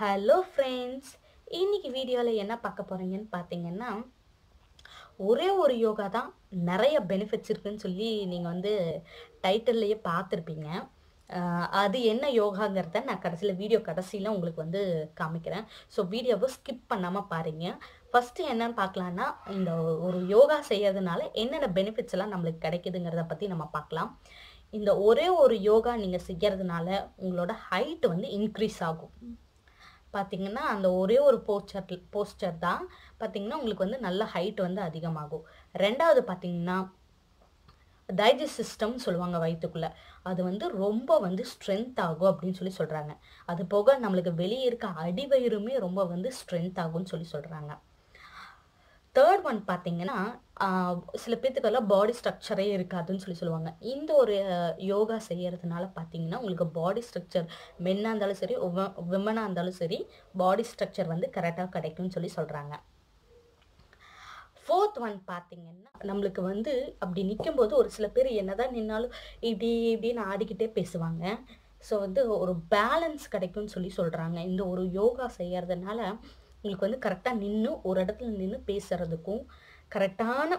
Hello friends இன்னைக்கு வீடியோவில் என்ன பார்க்க போகிறீங்கன்னு பார்த்தீங்கன்னா ஒரே ஒரு யோகா தான் நிறைய பெனிஃபிட்ஸ் இருக்குன்னு சொல்லி நீங்கள் வந்து டைட்டில்லையே பார்த்துருப்பீங்க. அது என்ன யோகாங்கிறத நான் கடைசியில் வீடியோ கடைசியில் உங்களுக்கு வந்து காமிக்கிறேன். ஸோ வீடியோவை ஸ்கிப் பண்ணாமல் பாருங்க. ஃபஸ்ட்டு என்னன்னு பார்க்கலான்னா இந்த ஒரு யோகா செய்யறதுனால என்னென்ன பெனிஃபிட்ஸ் எல்லாம் நம்மளுக்கு கிடைக்குதுங்கிறத பற்றி நம்ம பார்க்கலாம். இந்த ஒரே ஒரு யோகா நீங்கள் செய்கிறதுனால உங்களோட ஹைட் வந்து இன்க்ரீஸ் ஆகும். பார்த்திங்கன்னா அந்த ஒரே ஒரு போஸ்டர் போஸ்டர் தான் பார்த்தீங்கன்னா உங்களுக்கு வந்து நல்ல ஹைட் வந்து அதிகமாகும். ரெண்டாவது பார்த்திங்கன்னா டைஜஸ்ட் சிஸ்டம் சொல்லுவாங்க வயிற்றுக்குள்ளே அது வந்து ரொம்ப வந்து ஸ்ட்ரென்த் ஆகும் அப்படின்னு சொல்லி சொல்கிறாங்க அது போக நம்மளுக்கு வெளியே இருக்க அடிவயிறுமே ரொம்ப வந்து ஸ்ட்ரென்த் ஆகும்னு சொல்லி சொல்கிறாங்க தேர்ட் ஒன் பார்த்தீங்கன்னா சில பேர்த்துக்கெல்லாம் பாடி ஸ்ட்ரக்சரே இருக்காதுன்னு சொல்லி சொல்லுவாங்க. இந்த ஒரு யோகா செய்யறதுனால பார்த்தீங்கன்னா உங்களுக்கு பாடி ஸ்ட்ரக்சர் மென்னாக இருந்தாலும் சரி விமனாக இருந்தாலும் சரி பாடி ஸ்ட்ரக்சர் வந்து கரெக்டாக கிடைக்கும்னு சொல்லி சொல்கிறாங்க ஃபோர்த் ஒன் பார்த்தீங்கன்னா நம்மளுக்கு வந்து அப்படி நிற்கும்போது ஒரு சில பேர் என்னதான் நின்னாலும் இப்படி இப்படின்னு ஆடிக்கிட்டே பேசுவாங்க. ஸோ வந்து ஒரு பேலன்ஸ் கிடைக்கும்னு சொல்லி சொல்கிறாங்க இந்த ஒரு யோகா செய்யறதுனால உங்களுக்கு வந்து கரெக்டாக நின்று ஒரு இடத்துல நின்று பேசுறதுக்கும் கரெக்டான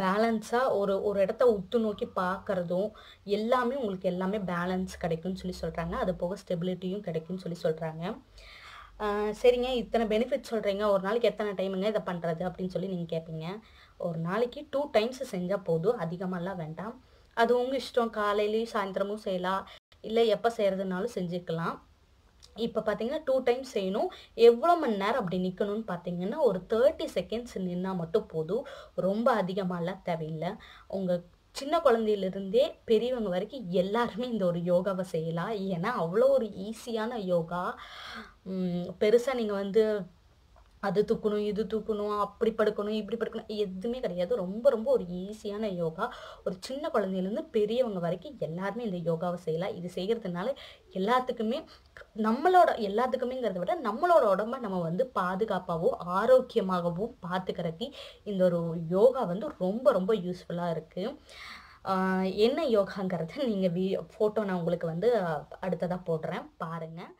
பேலன்ஸாக ஒரு ஒரு இடத்த உத்து நோக்கி பார்க்குறதும் எல்லாமே உங்களுக்கு எல்லாமே பேலன்ஸ் கிடைக்கும்னு சொல்லி சொல்கிறாங்க அது போக ஸ்டெபிலிட்டியும் கிடைக்கும்னு சொல்லி சொல்கிறாங்க சரிங்க. இத்தனை பெனிஃபிட் சொல்கிறீங்க ஒரு நாளைக்கு எத்தனை டைமுங்க இதை பண்ணுறது அப்படின்னு சொல்லி நீங்கள் கேட்பீங்க ஒரு நாளைக்கு டூ டைம்ஸ் செஞ்சால் போதும். அதிகமாகலாம் வேண்டாம். அது உங்கள் இஷ்டம். காலையிலையும் சாயந்தரமும் செய்யலாம். இல்லை எப்போ செய்கிறதுனாலும் செஞ்சுக்கலாம். இப்போ பார்த்தீங்கன்னா டூ டைம்ஸ் செய்யணும். எவ்வளோ மணி நேரம் அப்படி நிற்கணும்னு பார்த்தீங்கன்னா ஒரு தேர்ட்டி செகண்ட்ஸ் நின்னால் மட்டும் போதும். ரொம்ப அதிகமாகலாம் தேவையில்லை. உங்கள் சின்ன குழந்தையிலிருந்தே பெரியவங்க வரைக்கும் எல்லாருமே இந்த ஒரு யோகாவை செய்யலாம். ஏன்னா அவ்வளோ ஒரு ஈஸியான யோகா. பெருசாக நீங்கள் வந்து அது தூக்கணும் இது தூக்கணும் அப்படி படுக்கணும் இப்படி படுக்கணும் எதுவுமே கிடையாது. ரொம்ப ரொம்ப ஒரு ஈஸியான யோகா. ஒரு சின்ன குழந்தையிலேருந்து பெரியவங்க வரைக்கும் எல்லாருமே இந்த யோகாவை செய்யலாம். இது செய்கிறதுனால எல்லாத்துக்குமே நம்மளோட எல்லாத்துக்குமேங்கிறத விட நம்மளோட உடம்ப நம்ம வந்து பாதுகாப்பாகவும் ஆரோக்கியமாகவும் பார்த்துக்கிறதுக்கு இந்த ஒரு யோகா வந்து ரொம்ப ரொம்ப யூஸ்ஃபுல்லாக இருக்குது என்ன யோகாங்கிறத நீங்கள் வீ ஃபோட்டோ நான் உங்களுக்கு வந்து அடுத்ததாக போடுறேன். பாருங்கள்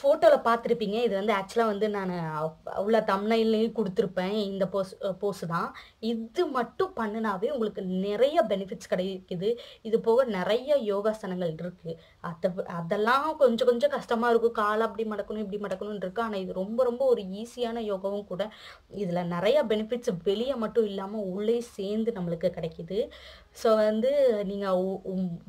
ஃபோட்டோவில் பார்த்துருப்பீங்க. இது வந்து ஆக்சுவலாக வந்து நான் உள்ள தம்னையிலையும் கொடுத்துருப்பேன். இந்த போஸ் போஸ் தான். இது மட்டும் பண்ணினாவே உங்களுக்கு நிறைய பெனிஃபிட்ஸ் கிடைக்குது. இது போக நிறைய யோகாசனங்கள் இருக்குது அதை அதெல்லாம் கொஞ்சம் கொஞ்சம் கஷ்டமாக இருக்கும். காலை அப்படி மடக்கணும் இப்படி மடக்கணும்னு இருக்குது ஆனால் இது ரொம்ப ரொம்ப ஒரு ஈஸியான யோகாவும் கூட இதில் நிறைய பெனிஃபிட்ஸ் வெளியே மட்டும் இல்லாமல் உள்ளே சேர்ந்து நம்மளுக்கு கிடைக்கிது. ஸோ வந்து நீங்கள்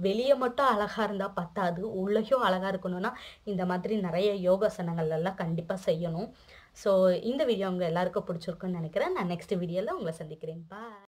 வெளியே மட்டும் அழகாக இருந்தால் பத்தாது. உள்ளேயும் அழகாக இருக்கணும்னா இந்த மாதிரி நிறைய யோகாசனங்கள் எல்லாம் கண்டிப்பாக செய்யணும். ஸோ இந்த வீடியோ உங்கள் எல்லாருக்கும் பிடிச்சிருக்குன்னு நினைக்கிறேன். நான் நெக்ஸ்ட் வீடியோவில் உங்களை சந்திக்கிறேன். பாய்